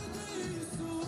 Haydi